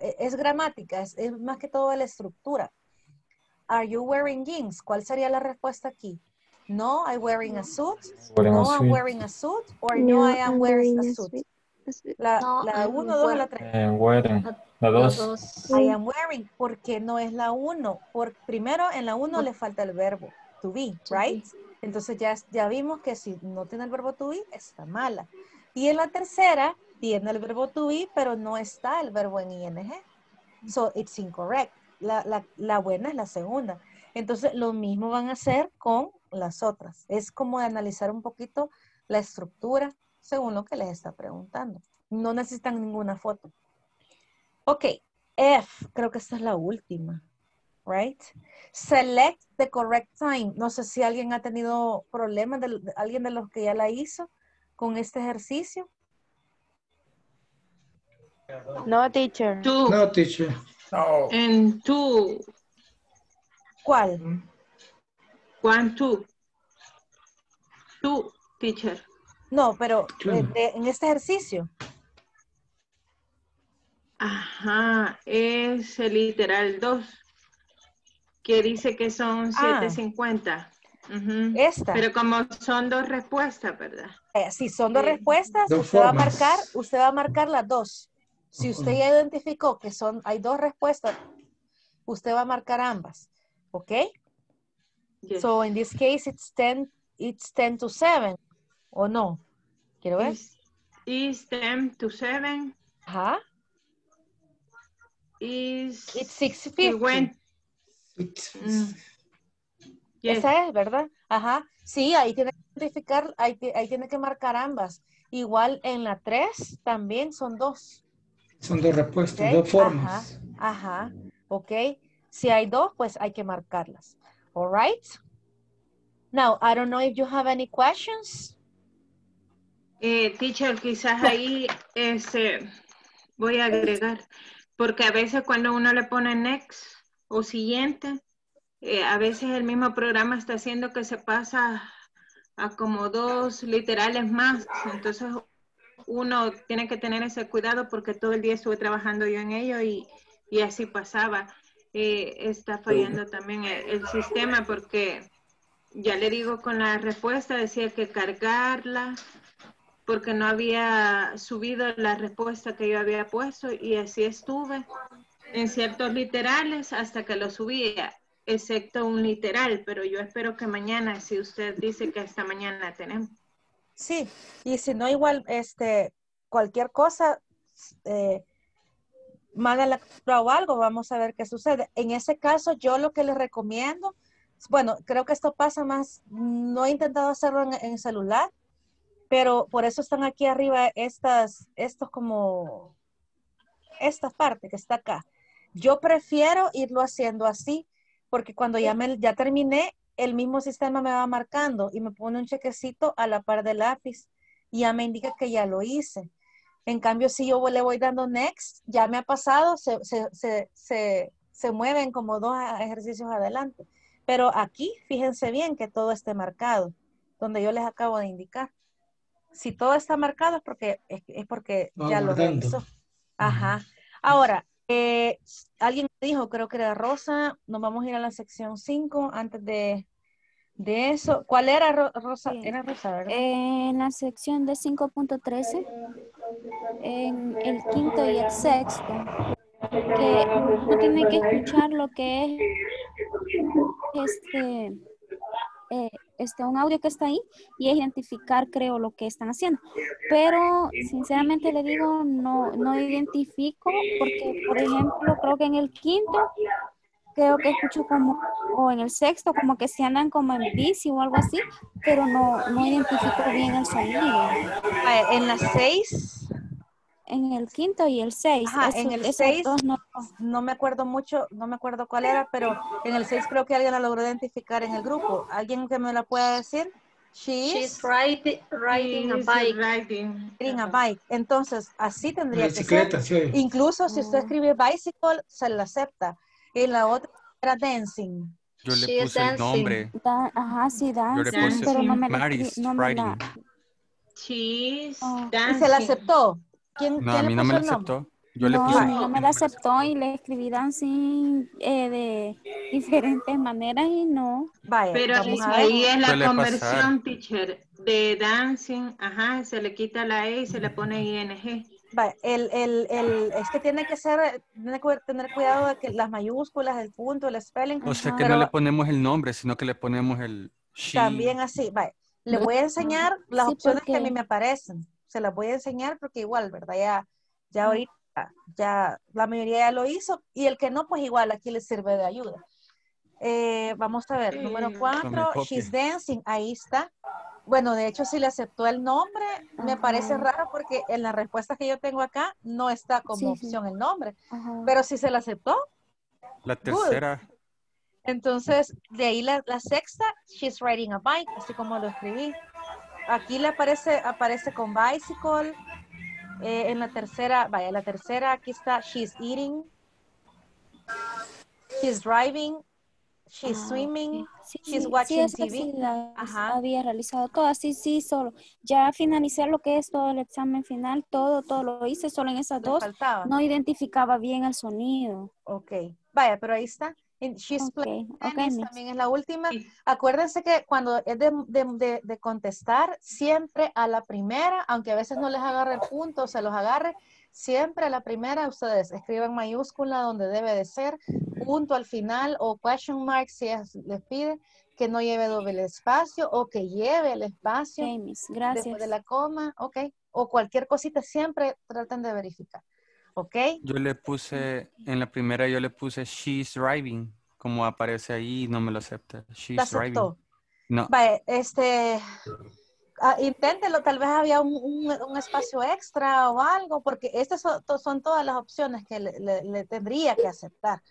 e- es gramática, es, es más que todo la estructura. Are you wearing jeans? ¿Cuál sería la respuesta aquí? No, I'm wearing a suit. Wearing a no, I'm wearing a suit. Or no, I am I'm wearing a wearing a suit. suit. A suit. La, la uno, dos o la tres. Eh, wearing. La dos. I am wearing, porque no es la uno. Por, primero, en la uno le falta el verbo to be, right? Entonces ya, ya vimos que si no tiene el verbo to be, está mala. Y en la tercera tiene el verbo to be, pero no está el verbo en ing. So it's incorrect. La, la, la buena es la segunda. Entonces, lo mismo van a hacer con las otras. Es como de analizar un poquito la estructura según lo que les está preguntando. No necesitan ninguna foto. Ok, F, creo que esta es la última. Right? Select the correct time. No sé si alguien ha tenido problemas, de, alguien de los que ya la hizo con este ejercicio. No, teacher. Tú, No, teacher. No. en tú, ¿Cuál? Juan, tú. Tú, teacher. No, pero de- en este ejercicio. Ajá, es el literal 2, que dice que son Ah. 750. Ujú. Esta. Pero como son dos respuestas, ¿verdad? Eh, si son dos respuestas, Dos usted va a marcar, usted va a marcar las dos. Si usted ya identificó que son, hay dos respuestas, usted va a marcar ambas. ¿Ok? Yes. So in this case it's 10, it's 10 to 7. ¿O no? Quiero ver. Is, is 10 to 7 Ajá. is It's 650. went- It's- Mm. Yes. Esa es, ¿verdad? Ajá. Sí, ahí tiene que identificar, ahí, ahí tiene que marcar ambas. Igual en la 3 también son dos. Son dos respuestas, ¿ok? dos formas. Ajá, ajá, ok. Si hay dos, pues hay que marcarlas. All right? Now, I don't know if you have any questions. Eh, teacher, quizás ahí este, voy a agregar, porque a veces cuando uno le pone next o siguiente, eh, a veces el mismo programa está haciendo que se pasa a como dos literales más. Entonces uno tiene que tener ese cuidado porque todo el día estuve trabajando yo en ello y, y así pasaba. Eh, está fallando también el, sistema porque ya le digo con la respuesta decía que cargarla porque no había subido la respuesta que yo había puesto y así estuve en ciertos literales hasta que lo subía, excepto un literal, pero yo espero que mañana, si usted dice que hasta mañana tenemos. Sí, y si no, igual, este, cualquier cosa, eh, mándala o algo, vamos a ver qué sucede. En ese caso, yo lo que les recomiendo, bueno, creo que esto pasa más, no he intentado hacerlo en, en celular, pero por eso están aquí arriba estas, estos como, esta parte que está acá. Yo prefiero irlo haciendo así, porque cuando ya, me, ya terminé, el mismo sistema me va marcando y me pone un chequecito a la par del lápiz y ya me indica que ya lo hice. En cambio, si yo le voy dando next, ya me ha pasado, se, se, se, se, se mueven como dos ejercicios adelante. Pero aquí, fíjense bien que todo esté marcado, donde yo les acabo de indicar. Si todo está marcado es porque, es, es porque ya lo revisó. Ajá. Ahora, eh, alguien dijo, creo que era Rosa, nos vamos a ir a la sección 5 antes de, de eso. ¿Cuál era Ro- Rosa? Era Rosa, ¿verdad? En la sección de 5.13, en el quinto y el sexto, que uno tiene que escuchar lo que es este, eh, este, un audio que está ahí y identificar, creo, lo que están haciendo. Pero, sinceramente le digo, no, no identifico porque, por ejemplo, creo que en el quinto, creo que escucho como, o en el sexto, como que se andan como en bici o algo así, pero no, no identifico bien el sonido. Ah, en las 6, En el quinto y el seis. Ajá, eso- en el esos 6 dos no- no me acuerdo mucho, no me acuerdo cuál era, pero en el 6 creo que alguien la logró identificar en el grupo. ¿Alguien que me la pueda decir? She She's is riding, riding a bike. riding. riding a bike. Entonces, así tendría que Bicicleta, ser. sí. Incluso si usted escribe bicycle, se la acepta. Y la otra era dancing. Yo le She puse el dancing. nombre. Da- ajá, sí, Yo le dancing, puse pero no me la Maris escri- no me la- Riding. She's Oh. Y dancing. se la aceptó. ¿Quién, No, quién a le mí no me la aceptó. Yo le no, puse. a mí no me la aceptó y le escribí dancing eh, de diferentes maneras y no. Vaya, Pero vamos a ver. ahí es la conversión, teacher, de dancing, ajá, se le quita la E y se le pone ING. Vaya, el, el, el, es que tiene que ser, tiene que tener cuidado de que las mayúsculas, el punto, el spelling, O sea que pero no le ponemos el nombre, sino que le ponemos el she. también así. Vaya, le voy a enseñar las Sí, opciones que a mí me aparecen. Se las voy a enseñar porque igual, ¿verdad? Ya, ya ahorita, ya la mayoría ya lo hizo y el que no, pues igual aquí le sirve de ayuda. Eh, vamos a ver, número cuatro, she's dancing, ahí está. Bueno, de hecho, si le aceptó el nombre, me parece raro porque en las respuestas que yo tengo acá no está como Sí, sí. opción el nombre, Ajá. pero si se la aceptó, La tercera, entonces de ahí la, la sexta, she's riding a bike, así como lo escribí. Aquí le aparece, aparece con bicycle. Eh, en la tercera, vaya, la tercera, aquí está, she's eating, she's driving, she's Ah, swimming. Sí, she's sí, watching sí, TV. sí la Ajá. había realizado todas, sí, sí, solo. Ya finalicé lo que es todo el examen final, todo, todo lo hice, solo en esas Le dos faltaba. no identificaba bien el sonido. Ok, vaya, pero ahí está. She's Ok, playing ok, tennis, miss. también es la última. Sí. Acuérdense que cuando es de, de- de- de contestar, siempre a la primera, aunque a veces no les agarre el punto, se los agarre, siempre a la primera ustedes escriban mayúscula donde debe de ser, punto al final o question mark si es- les pide que no lleve doble espacio o que lleve el espacio Ok, miss, después gracias. de la coma, ok, o cualquier cosita, siempre traten de verificar, ok. yo le puse, en la primera yo le puse she's driving, como aparece ahí, no me lo acepta. La She's driving. aceptó. No, este, ah, inténtelo, tal vez había un, un- un espacio extra o algo, porque estas son, to- son todas las opciones que le, le- le tendría que aceptar,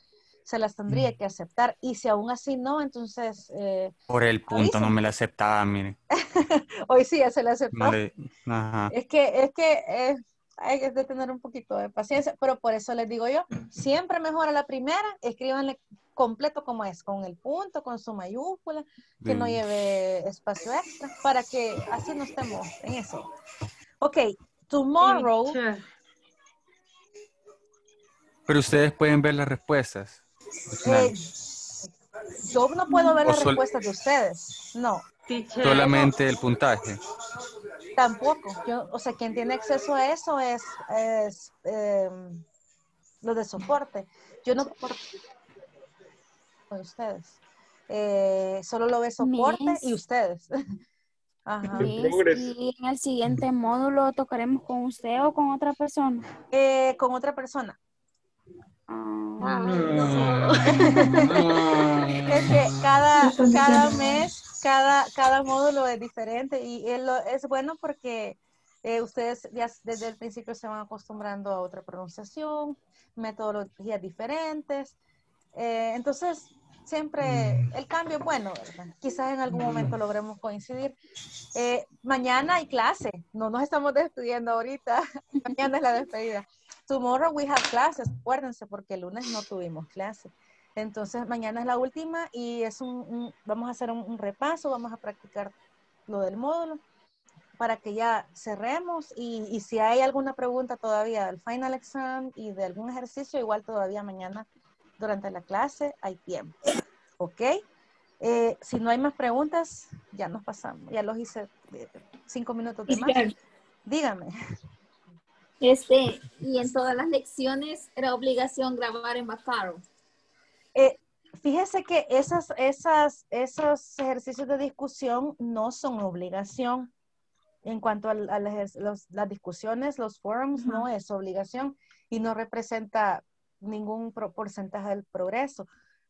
se las tendría que aceptar, y si aún así no, entonces, eh, por el punto no me la aceptaba, mire. hoy sí ya se le aceptó. Ajá. Es que, es que eh, hay que tener un poquito de paciencia, pero por eso les digo yo, siempre mejor a la primera, escríbanle completo como es, con el punto, con su mayúscula, que no lleve espacio extra, para que así no estemos en eso. Ok, tomorrow, Pero ustedes pueden ver las respuestas. eh, yo no puedo ver O las respuestas de ustedes, no, Solamente el puntaje. Tampoco. Yo, o sea, quien tiene acceso a eso es, es em, lo de soporte. Yo no con ustedes. Eh, solo lo ve soporte y ustedes. Ajá. Miss, y en el siguiente módulo tocaremos con usted o con otra persona. Eh, con otra persona. Ah, Es que cada, cada mes, cada, cada módulo es diferente y es, bueno porque eh, ustedes ya desde el principio se van acostumbrando a otra pronunciación, metodologías diferentes. Eh, entonces, siempre el cambio es bueno, ¿verdad? Quizás en algún momento logremos coincidir. Eh, mañana hay clase, no nos estamos despidiendo ahorita, mañana es la despedida. Tomorrow we have classes, acuérdense, porque el lunes no tuvimos clase. Entonces, mañana es la última y es un, un- vamos a hacer un, un repaso, vamos a practicar lo del módulo para que ya cerremos y, y si hay alguna pregunta todavía del final exam y de algún ejercicio, igual todavía mañana durante la clase hay tiempo. ¿Ok? Eh, si no hay más preguntas, ya nos pasamos. Ya los hice eh, cinco minutos de más. Dígame. Este, y en todas las lecciones era obligación grabar en Bacaro. Eh, fíjese que esas, esas, esos ejercicios de discusión no son obligación. En cuanto a, a las, ejer- los- las discusiones, los forums, no es obligación y no representa ningún pro- porcentaje del progreso.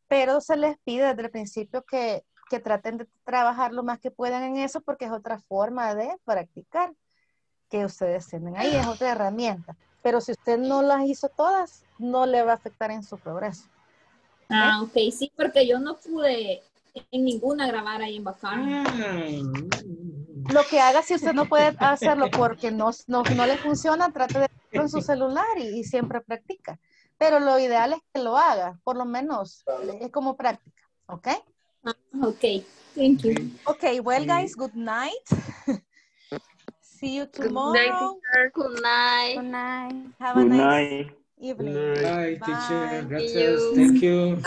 Pero se les pide desde el principio que, que traten de trabajar lo más que puedan en eso porque es otra forma de practicar que ustedes tienen ahí, es otra herramienta. Pero si usted no las hizo todas, no le va a afectar en su progreso. Ah, ok, sí, porque yo no pude en ninguna grabar ahí en Bacaro. Lo que haga si usted no puede hacerlo porque no, no, no le funciona, trate de hacerlo en su celular y, y siempre practica. Pero lo ideal es que lo haga, por lo menos es como práctica, ¿ok? Ok, thank you. Ok, well guys, good night. See you tomorrow. Good night. Good night. Have a Good nice night. Evening. Bye, teacher. Bye. Gracias. Thank you.